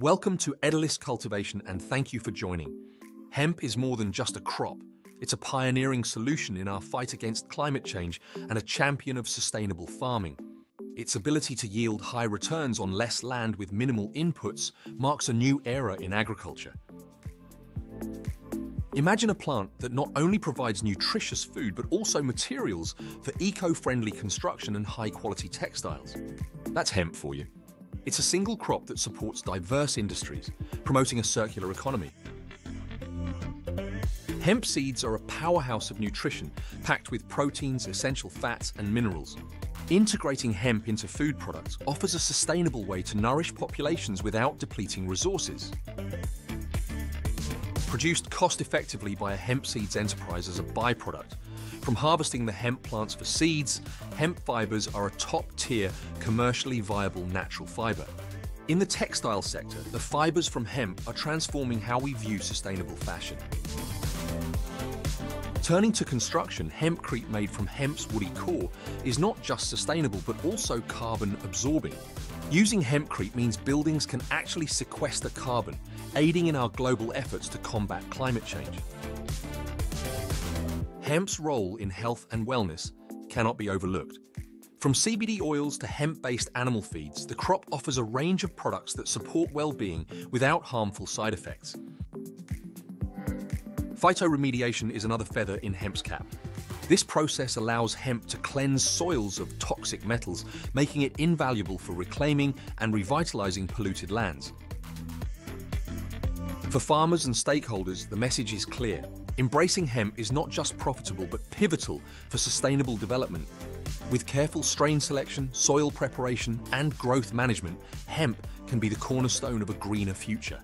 Welcome to Edulis Cultivation and thank you for joining. Hemp is more than just a crop. It's a pioneering solution in our fight against climate change and a champion of sustainable farming. Its ability to yield high returns on less land with minimal inputs marks a new era in agriculture. Imagine a plant that not only provides nutritious food but also materials for eco-friendly construction and high-quality textiles. That's hemp for you. It's a single crop that supports diverse industries, promoting a circular economy. Hemp seeds are a powerhouse of nutrition, packed with proteins, essential fats, and minerals. Integrating hemp into food products offers a sustainable way to nourish populations without depleting resources. Produced cost-effectively by a hemp seeds enterprise as a byproduct, from harvesting the hemp plants for seeds, hemp fibers are a top-tier, commercially viable natural fiber. In the textile sector, the fibers from hemp are transforming how we view sustainable fashion. Turning to construction, hempcrete made from hemp's woody core is not just sustainable but also carbon absorbing. Using hempcrete means buildings can actually sequester carbon, aiding in our global efforts to combat climate change. Hemp's role in health and wellness cannot be overlooked. From CBD oils to hemp-based animal feeds, the crop offers a range of products that support well-being without harmful side effects. Phytoremediation is another feather in hemp's cap. This process allows hemp to cleanse soils of toxic metals, making it invaluable for reclaiming and revitalizing polluted lands. For farmers and stakeholders, the message is clear. Embracing hemp is not just profitable but pivotal for sustainable development. With careful strain selection, soil preparation and growth management, hemp can be the cornerstone of a greener future.